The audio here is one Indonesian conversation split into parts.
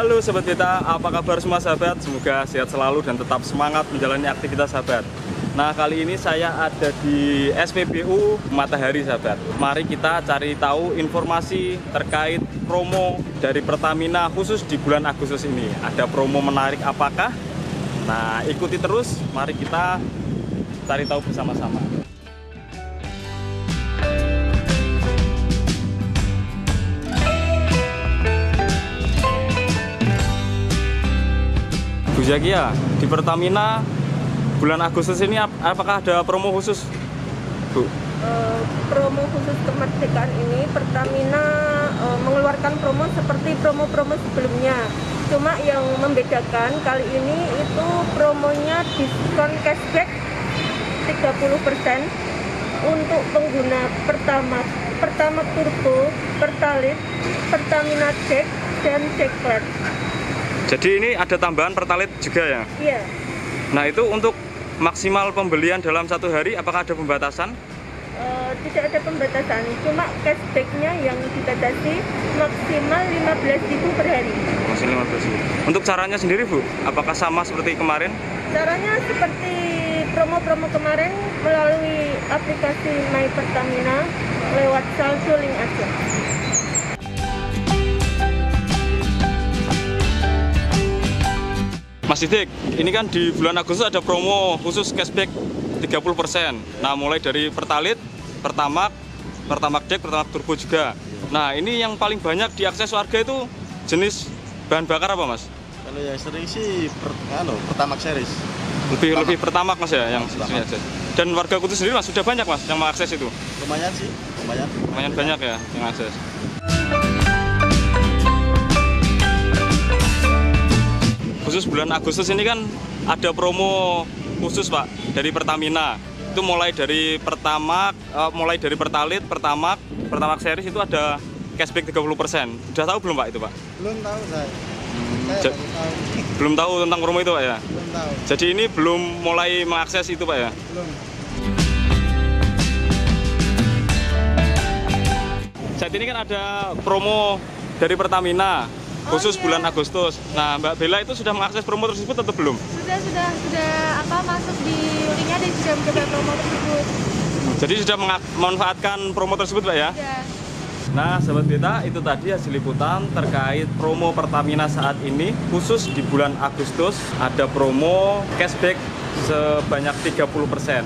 Halo Sobat Beta, apa kabar semua sahabat? Semoga sehat selalu dan tetap semangat menjalani aktivitas sahabat. Nah kali ini saya ada di SPBU Matahari sahabat. Mari kita cari tahu informasi terkait promo dari Pertamina khusus di bulan Agustus ini. Ada promo menarik apakah? Nah ikuti terus, mari kita cari tahu bersama-sama Zakia, di Pertamina bulan Agustus ini ap- apakah ada promo khusus? Bu, Eh, promo khusus kemerdekaan ini Pertamina eh, mengeluarkan promo seperti promo-promo sebelumnya. Cuma yang membedakan kali ini itu promonya diskon cashback 30% untuk pengguna pertama pertama turbo, pertalit, Pertamina Jack dan Jacklet. Jadi ini ada tambahan pertalite juga ya? Iya. Nah itu untuk maksimal pembelian dalam satu hari apakah ada pembatasan? Eh, tidak ada pembatasan, cuma cashbacknya yang dibatasi maksimal 15.000 per hari. Maksimal 15.000. Untuk caranya sendiri Bu, apakah sama seperti kemarin? Caranya seperti promo-promo kemarin melalui aplikasi My Pertamina lewat saldo link aja. Mas ini kan di bulan Agustus ada promo khusus cashback 30%. Nah, mulai dari Pertalite, Pertamax, Pertamax Deck, Pertamax Turbo juga. Nah, ini yang paling banyak diakses warga itu jenis bahan bakar apa, Mas? Kalau yang sering sih per, anu, Pertamax series. Lebih Pertamax. lebih Pertamax Mas ya yang sering akses. Dan warga Kudus sendiri Mas sudah banyak Mas yang mengakses itu. Lumayan sih, lumayan. Lumayan banyak ya yang akses. Khusus bulan Agustus ini kan ada promo khusus Pak dari Pertamina. Itu mulai dari pertama eh, mulai dari Pertalit, Pertamax, Pertamax series itu ada cashback 30%. Sudah tahu belum Pak itu Pak? Belum tahu saya. Saya Hmm, Ja- baru tahu. Belum tahu tentang promo itu Pak ya? Belum tahu. Jadi ini belum mulai mengakses itu Pak ya? Belum. Saat ini kan ada promo dari Pertamina khusus iya. bulan Agustus. Nah, Mbak Bella itu sudah mengakses promo tersebut atau belum? sudah sudah sudah apa masuk di linknya dan sudah mencoba promo tersebut Jadi sudah memanfaatkan promo tersebut, Mbak ya? sudah Nah, sahabat beta, itu tadi hasil liputan terkait promo Pertamina saat ini khusus di bulan Agustus ada promo cashback sebanyak 30%.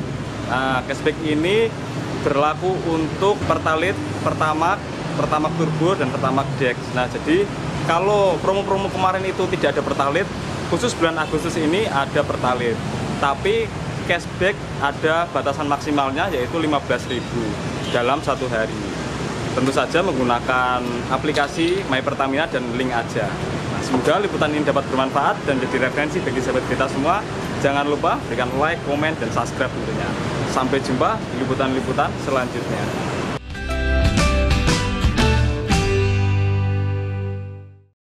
Nah, cashback ini berlaku untuk Pertalite, Pertamax, Pertamax Turbo dan Pertamax Dex. Nah, jadi kalau promo-promo kemarin itu tidak ada Pertalite, khusus bulan Agustus ini ada Pertalite. Tapi cashback ada batasan maksimalnya yaitu 15.000 dalam satu hari tentu saja menggunakan aplikasi My Pertamina dan link aja. Semoga liputan ini dapat bermanfaat dan jadi referensi bagi sahabat kita semua. Jangan lupa berikan like, komen, dan subscribe tentunya. Sampai jumpa di liputan-liputan selanjutnya.